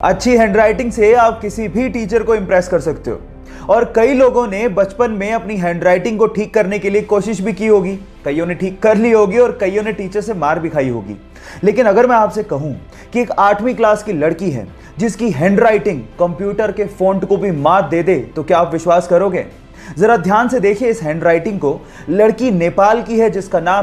अच्छी हैंडराइटिंग से आप किसी भी टीचर को इंप्रेस कर सकते हो। और कई लोगों ने बचपन में अपनी हैंडराइटिंग को ठीक करने के लिए कोशिश भी की होगी। कईयों ने ठीक कर ली होगी और कईयों ने टीचर से मार भी खाई होगी। लेकिन अगर मैं आपसे कहूँ कि एक आठवीं क्लास की लड़की है, जिसकी हैंडराइटिंग कंप्यूटर के फॉन्ट को भी मात दे दे तो क्या आप विश्वास करोगे? जरा ध्यान से देखिए इस हैंडराइटिंग को। लड़की नेपाल की है, जिसका नाम